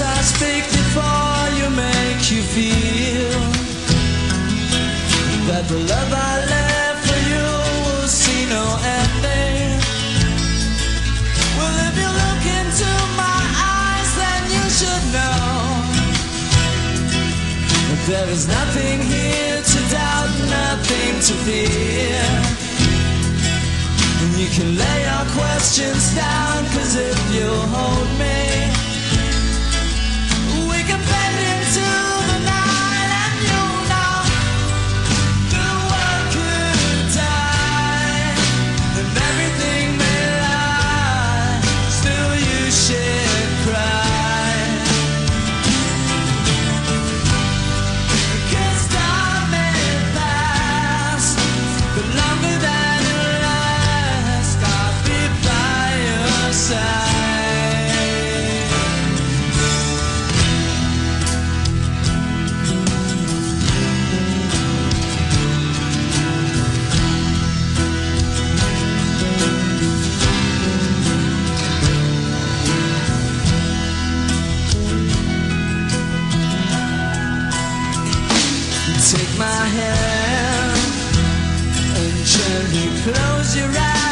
I speak before you make you feel that the love I left for you will see no ending? Well, if you look into my eyes, then you should know that there is nothing here to doubt, nothing to fear. And you can lay your questions down, cause if you hold me, Take my hand and gently close your eyes.